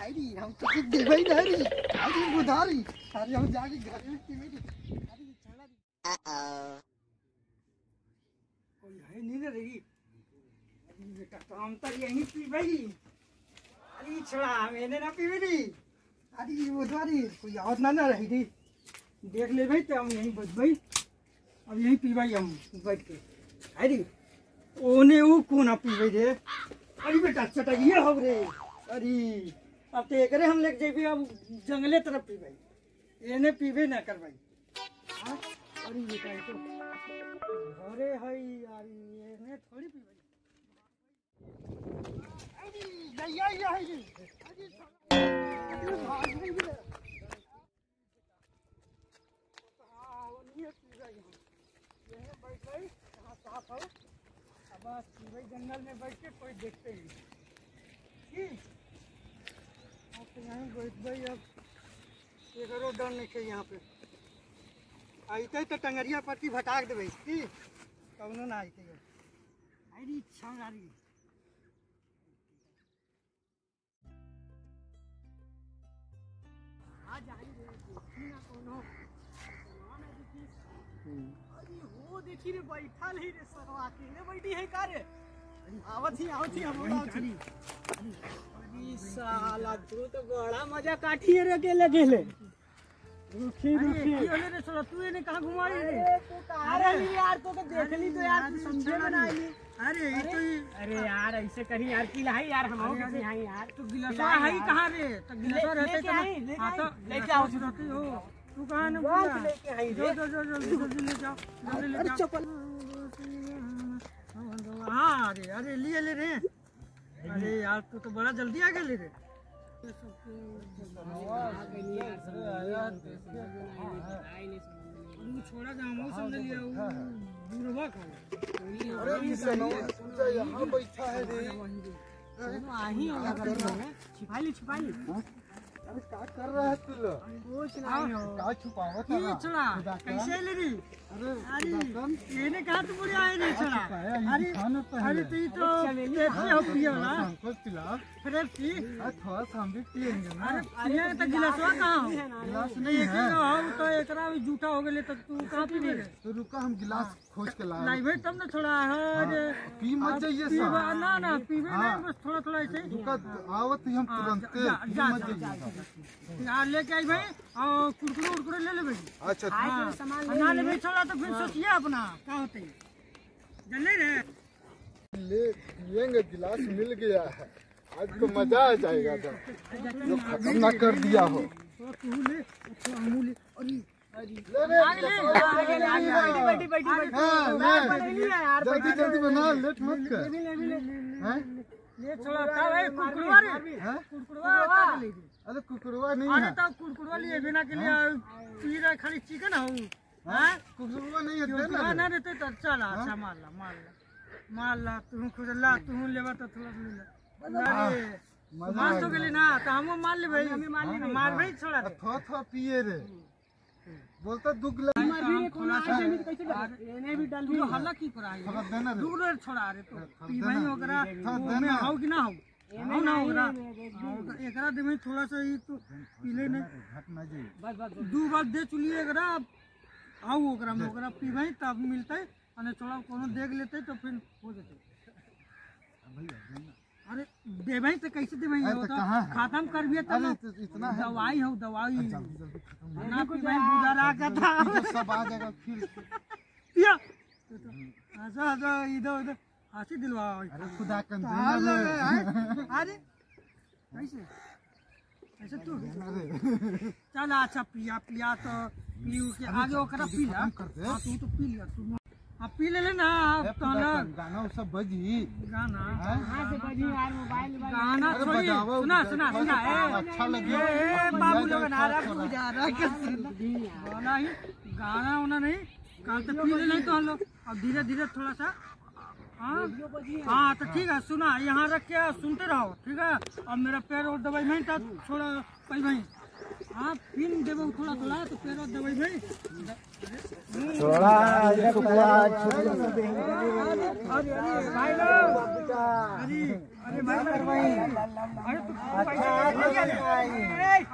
अरे हम तो कुछ देवे ही नहीं अरे बुधारी अरे, हम जाके घर में पीवे दी अरे दी कोई है नहीं ना रही। अरे बेटा तो हम तो यहीं पीवे ही अरे छोड़ा मैंने ना पीवे दी अरे बुधारी कोई और ना ना रही थी। देख ले भाई तो हम यहीं बच भाई। अब यहीं पीवाई हम, बैठ के। अरे, ओने वो कोना पीवे रे। अरे, बेटा, चटैया हो रे। अरे अब तो एक हम लेके जेबी अब जंगले तरफ़ पीवे एने पीवे ना कर भाई हाँ? अरे ये तो है यार, एने थोड़ी बैठ गई जंगल में बैठ के कोई देखते ही ठीक तो यहीं अब डर नहीं है यहाँ पे। आते तो टंगरिया पट्टी भटाक देवे की? कौनो ना आते अरे छंगारी आज आई रे देखी ना कोनो। अरे हो देखी रे बैठल ही रे सरवा अकेले बैठी है का रे आवत ही आवत ही हम आवत ही। अरे साला तू तो बड़ा मज़ा है रे अकेले अकेले रुकी रुकी अरे रे साला तू इन्हें कहाँ घुमाई रे अरे यार तो देख ली तो यार तू समझे ना ना ली अरे ये तो अरे यार ऐसे करी यार की लाई यार हम आओ कैसे यहाँ यार तो गिलासा है ही कहाँ रे तो गिलासा रहते तो हाँ तो लेके आओ। से रहती हो तू कहाँ ना बोला लेके आई जो जो जो जल्दी ले जाओ जल्दी ले अरे चप्पल हाँ अरे अरे लिए ले रे अरे यार तू तो बड़ा जल्दी आ गया लेके। अरे छोड़ा जाऊ समझ लिया वो बुढ़वा का आही होगा छिपा ली है तू हो ले अरे तू है अरे अरे तू तो हो थोड़ा तो हो है हो तो जूठा हो गए तो तू तो रुका हम गिलास खोज के लाए नहीं भाई तब ना थोड़ा है पी मत जाइए ना ना हाँ। नहीं बस थोड़ा थोड़ा ऐसे आवत ही हम तुरंत पी मत जाइए लेके आई भाई और कुरकुरे उरकुरे ले ले भाई अच्छा हाँ ना ले भाई छोड़ा तो फिर सोचिए अपना क्या होते जल्दी रे ले पियेंगे गिलास मिल गया है आज तो मज़ा आ जाएगा तो जो खत्म ना कर दिया हो तो तू ले अच्छा हमू ले अरे ले आगे ले आगे ले बैठी बैठी बैठी हाँ, ले जल्दी जल्दी बना लेट मत कर हैं? ले छोड़ा का भाई कुरकुरवा रे हैं? कुरकुरवा का ले अरे कुकुरवा नहीं अरे है। तो कुरकुरवा लिए बिना के लिए पी रहा खाली चिकन हो। हैं? कुकुरवा नहीं है दे ना ना देते तो चल अच्छा मार ला मार ला। मार ला तू खुद ला तू लेवा तो थोड़ा ले अरे मार तो। गेली ना तो हम मार ले भाई। मार ले मार भाई छोड़ा थोड़ा थोड़ा पिए रे। बोलता दू गिलास थोड़ा सा इन्हें भी डाल दियो हल्ला की करा थोड़ा देना रे। दूर रे छोड़ा रे तो। देना। भाई ओकरा थोड़ा देना। में हाउ कि ना हाउ हाउ ना ओकरा एकरा दे में थोड़ा सा ही तो पीले नहीं। घट ना जाइए दू बार दे चुलिए एकरा हाउ ओकरा में ओकरा पी भाई तब मिलते अने थोड़ा कोनो देख लेते तो फिर हो जते अरे दे भाई तो कैसे दे भाई तो तो? खत्म कर तब तो इतना दवाई हो दवाई। ना पी भाई गुजारा का था सब आ जाएगा फिर या। अच्छा अच्छा इधर उधर। हँसी दिलवा अरे खुदा हैं? अरे कैसे ऐसे तू। चल अच्छा पिया पिया तो। पी के आगे ओकरा पी ला। हाँ, तू तो पी लिया तू हाँ पी ले लेना तो कर, गाना। वो सब बजी गाना। हैं? कहाँ से बजी यार मोबाइल गाना सुना सुना सुना ए। अच्छा लगे। ए, बाबू लोग ना रहा तू जा रहा है गाना ही गाना उना नहीं। कल तो पी ले नहीं तो हम लोग अब धीरे धीरे थोड़ा सा। हाँ? हाँ तो ठीक है सुना यहाँ रख के सुनते रहो ठीक है? अब मेरा पैर और दवाई नहीं था थोड़ा भाई हाँ। पिन देवो थोड़ा थोड़ा तो पैर और दवाई भाई तू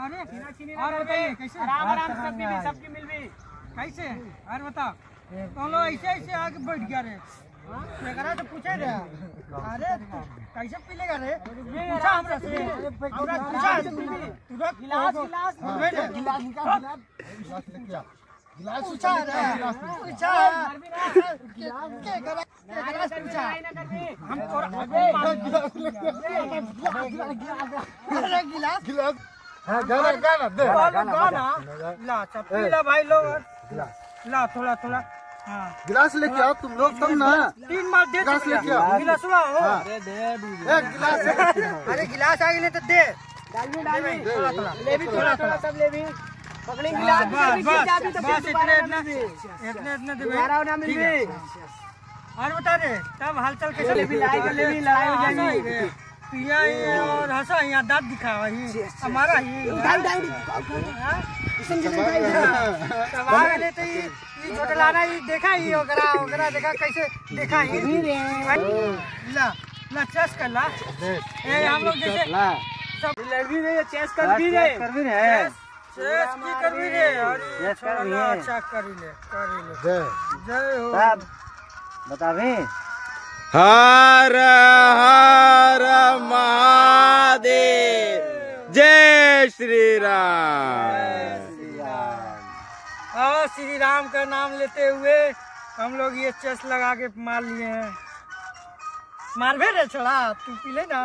अरे और बताइए कैसे आराम आराम सबकी भी सबकी मिल भी कैसे अरे बताओ तुम लोग ऐसे ऐसे आके बैठ गया रे एकरा तो पूछे रे अरे कैसे पी लेगा रे पूछा हमरा से पूछा तुरंत गिलास गिलास गिलास गिलास गिलास पूछा पूछा के करा के करा से पूछा हम तोरा गिलास अरे गिलास। गिलास। हाँ गाना गाना दे। गाना ला सब पी ला भाई लोग। ला थोड़ा थोड़ा। हाँ। गिलास लेके आओ तुम लोग तब ना। तीन मार दे गिलास लेके आओ। गिलास ला हो। एक गिलास। अरे गिलास आ गए तो दे। डालवी डालवी थोड़ा थोड़ा। ले भी थोड़ा थोड़ा सब ले भी। पकड़ी गिलास बस बस बस इतने दोबारा इतना मिल भी इतने इतने दोबारा ना मिल ठीक भी और बता दे तब हालचाल कैसे ले लड़ाई कर ले लड़ाई हो जाएगी। पिया ही है और हंसा ही है, दांत दिखावा ही? हमारा ही। तो ये ये ही देखा ही ओकरा ओकरा देखा कैसे देखा ही। ला ला चेस कर ला। ए हम लोग जैसे सब लड़वी नहीं चेस कर भी रे कर भी रहे। चेस की कर भी रे और ये अच्छा करी ले करी ले। जय। जय हो। बतावे हर हर महादेव। जय श्री राम और श्री राम का नाम लेते हुए हम लोग ये चेस लगा के मार लिए हैं। मार भी रे छोड़ा तू पी ले ना।